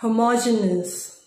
homogeneous.